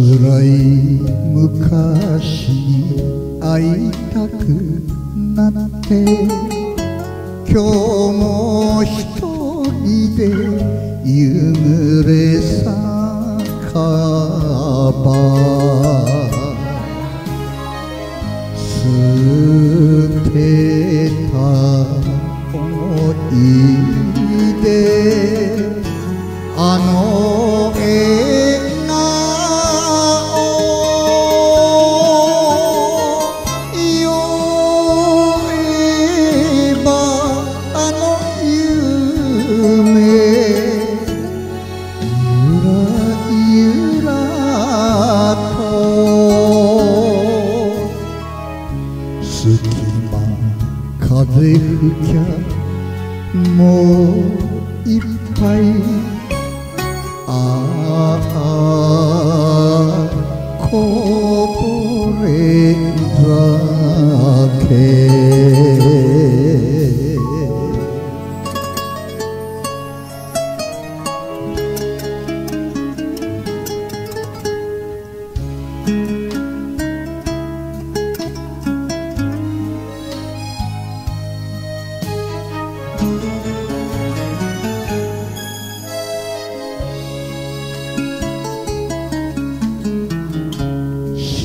辛い昔に会いたくなって今日も一人で夕暮れ酒場捨てた思い風吹きゃもういっぱいああこぼれ酒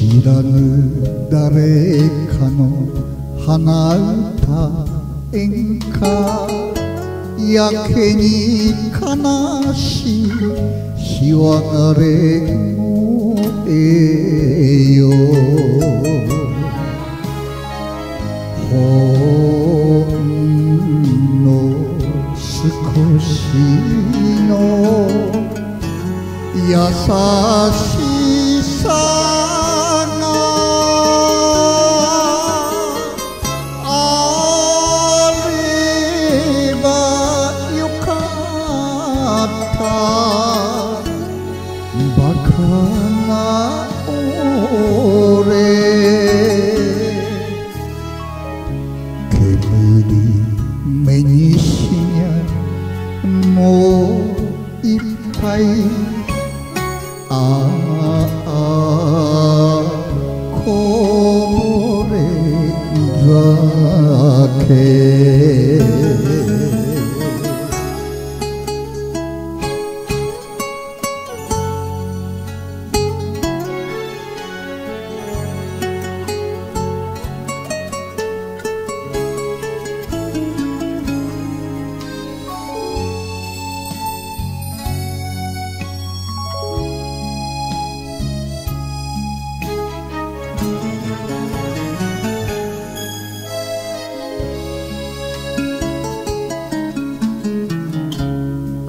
知らぬ誰かの花歌演歌やけに悲しい日はれ燃ええよ。ほんの少しの優し煙目にしにゃ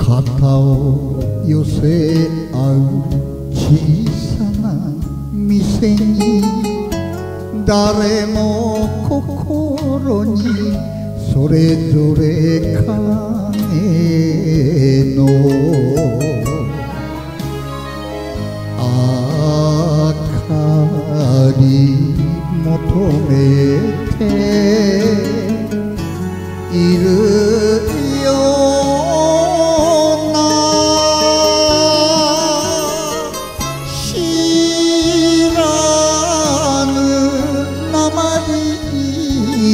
肩を寄せ合う小さな店に誰も心にそれぞれ影の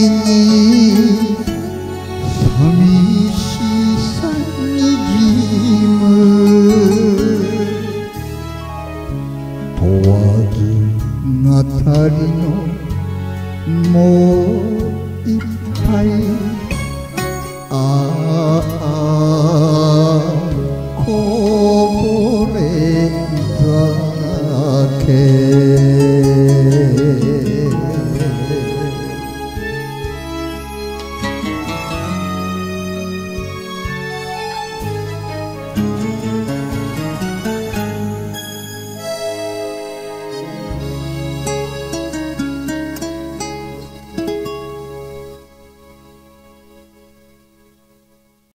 に寂しさにじむ。問わずなたりのもう一杯ああ。